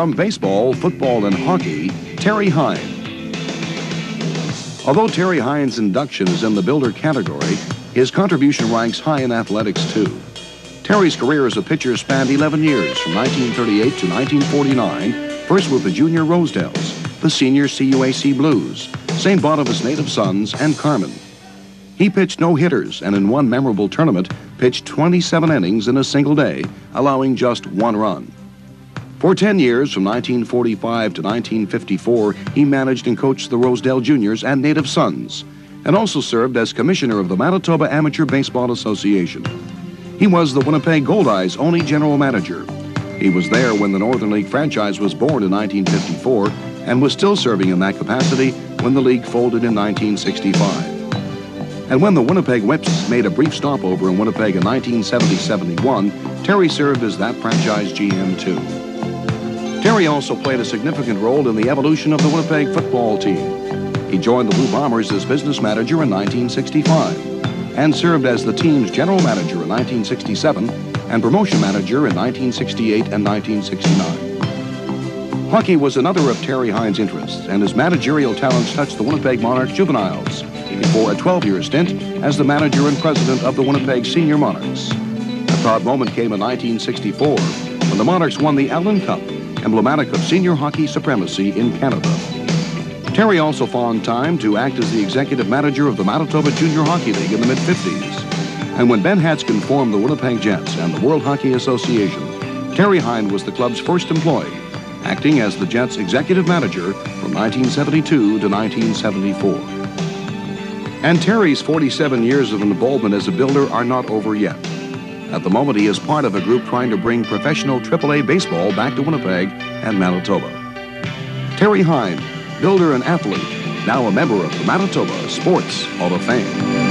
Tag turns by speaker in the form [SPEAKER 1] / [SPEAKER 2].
[SPEAKER 1] from baseball, football, and hockey, Terry Hind. Although Terry Hind's induction is in the builder category, his contribution ranks high in athletics too. Terry's career as a pitcher spanned 11 years, from 1938 to 1949, first with the Junior Rosedales, the Senior CUAC Blues, St. Boniface Native Sons, and Carman. He pitched no hitters and in one memorable tournament pitched 27 innings in a single day, allowing just one run. For 10 years, from 1945 to 1954, he managed and coached the Rosedale Juniors and Native Sons, and also served as commissioner of the Manitoba Amateur Baseball Association. He was the Winnipeg Goldeyes' only general manager. He was there when the Northern League franchise was born in 1954 and was still serving in that capacity when the league folded in 1965. And when the Winnipeg Whips made a brief stopover in Winnipeg in 1970-71, Terry served as that franchise GM too. Terry also played a significant role in the evolution of the Winnipeg football team. He joined the Blue Bombers as business manager in 1965 and served as the team's general manager in 1967 and promotion manager in 1968 and 1969. Hockey was another of Terry Hind's interests, and his managerial talents touched the Winnipeg Monarchs juveniles before a 12-year stint as the manager and president of the Winnipeg Senior Monarchs. A proud moment came in 1964 when the Monarchs won the Allen Cup, emblematic of senior hockey supremacy in Canada. Terry also found time to act as the executive manager of the Manitoba Junior Hockey League in the mid-50s. And when Ben Hatskin formed the Winnipeg Jets and the World Hockey Association, Terry Hind was the club's first employee, acting as the Jets' executive manager from 1972 to 1974. And Terry's 47 years of involvement as a builder are not over yet. At the moment, he is part of a group trying to bring professional AAA baseball back to Winnipeg and Manitoba. Terry Hind, builder and athlete, now a member of the Manitoba Sports Hall of Fame.